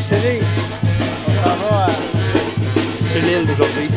Salut! On s'en va à... l'île d'aujourd'hui.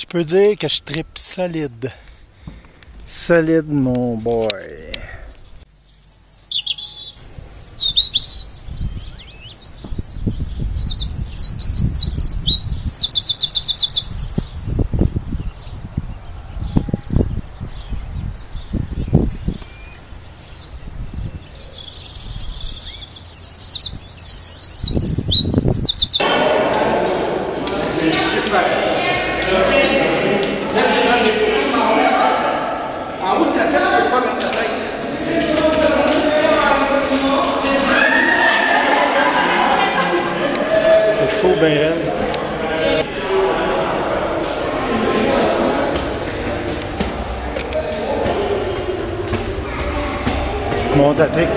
Je peux dire que je tripe solide. Solide, mon boy. C'est faux, ben raide. Monte à pic.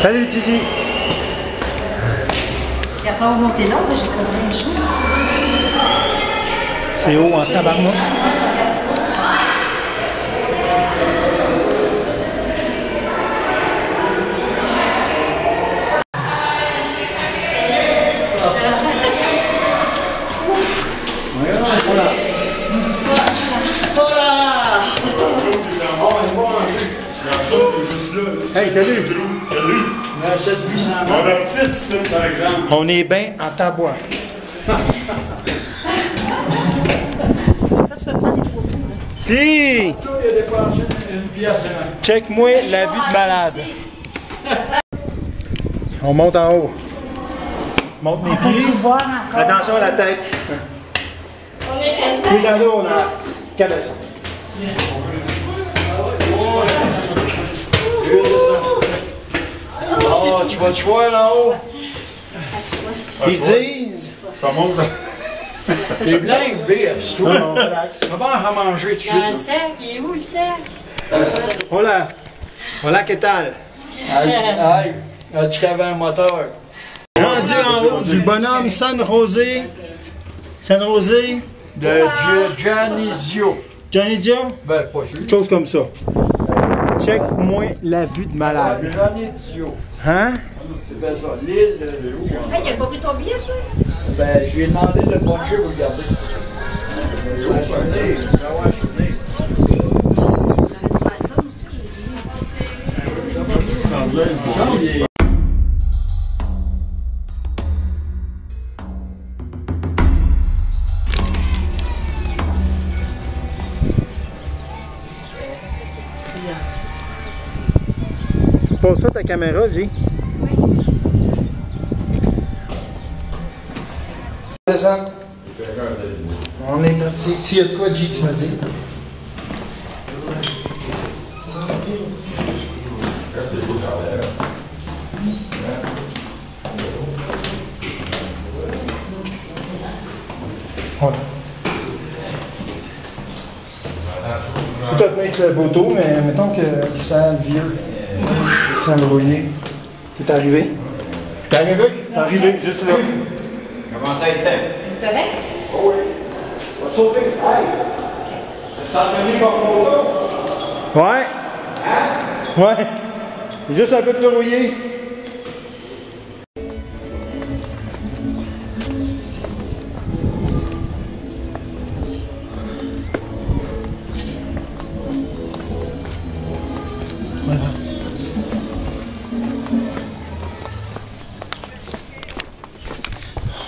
Salut Gigi! Et après avoir monté l'autre, j'ai comme un chaud. C'est haut en tabarnouche. Là Hey, salut! Salut! Mon artiste, ça, par exemple. On est bien en tabois. Toi, tu peux prendre des photos. là. Si! Check-moi la vue de malade. On monte en haut. Monte mes pieds. Attention à la tête. On est quasiment. Puis dans l'eau, on a cabesson. Oh, tu vas te voir là-haut? Ils disent. Ça monte. T'es blanc, biche. Non, non, relax. Comment à manger tout de Il y a un cercle. Il est où le cercle? Voilà. Voilà que tal. Elle dit, aïe, elle dit qu'il y avait un moteur? Rendu en haut du bonhomme San José. San José. De Gi- Giannisio. Johnny Dio. Ben, pas sûr. Quelque chose comme ça. Check-moi la vue de malade. Giannisio. Hein? C'est bien ça. L'île de où? hein? Hey, il a pas pris ton billet, toi? Ben, je lui ai demandé de le puncher pour regarder. Ben, je suis. Ben ouais, suis. Tu passes ça ta caméra, J? Descends. On est parti. S'il y a de quoi, J, tu me dis. Peux te mettre le beau mais mettons qu'il sent le vieux. Il sent le rouillé. T'es arrivé? T'es arrivé? T'es arrivé, juste là. Comment ça été? T'es correct? Va sauter. Hey! T'as entendu mon photo? Ouais. Ouais. Juste un peu de rouillé.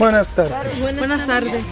Buenas tardes. Buenas tardes.